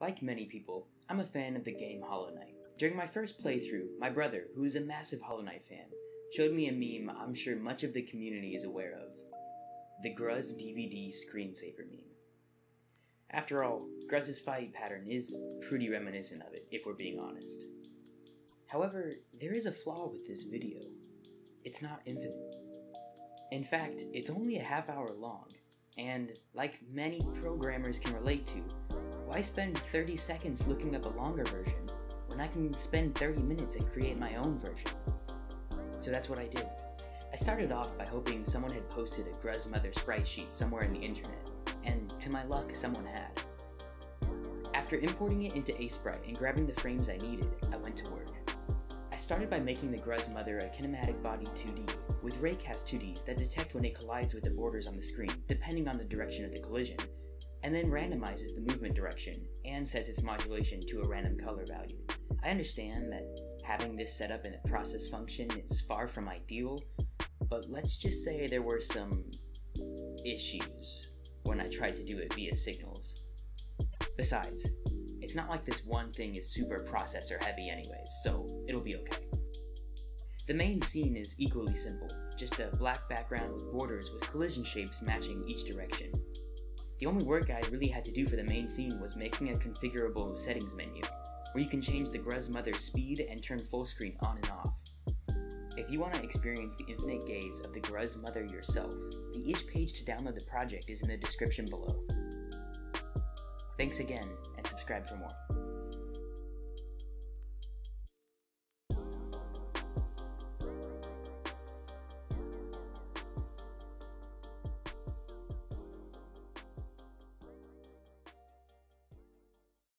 Like many people, I'm a fan of the game Hollow Knight. During my first playthrough, my brother, who is a massive Hollow Knight fan, showed me a meme I'm sure much of the community is aware of. The Gruz DVD screensaver meme. After all, Gruz's fight pattern is pretty reminiscent of it, if we're being honest. However, there is a flaw with this video. It's not infinite. In fact, it's only a half hour long, and like many programmers can relate to, why spend 30 seconds looking up a longer version when I can spend 30 minutes and create my own version? So that's what I did. I started off by hoping someone had posted a Gruz Mother sprite sheet somewhere in the internet, and to my luck, someone had. After importing it into Aseprite and grabbing the frames I needed, I went to work. I started by making the Gruz Mother a kinematic body 2D, with raycast 2Ds that detect when it collides with the borders on the screen, depending on the direction of the collision, and then randomizes the movement direction and sets its modulation to a random color value. I understand that having this set up in a process function is far from ideal, but let's just say there were some issues when I tried to do it via signals. Besides, it's not like this one thing is super processor heavy anyways, so it'll be okay. The main scene is equally simple, just a black background with borders with collision shapes matching each direction. The only work I really had to do for the main scene was making a configurable settings menu, where you can change the Gruz mother's speed and turn full screen on and off. If you want to experience the infinite gaze of the Gruz Mother yourself, the itch page to download the project is in the description below. Thanks again, and subscribe for more.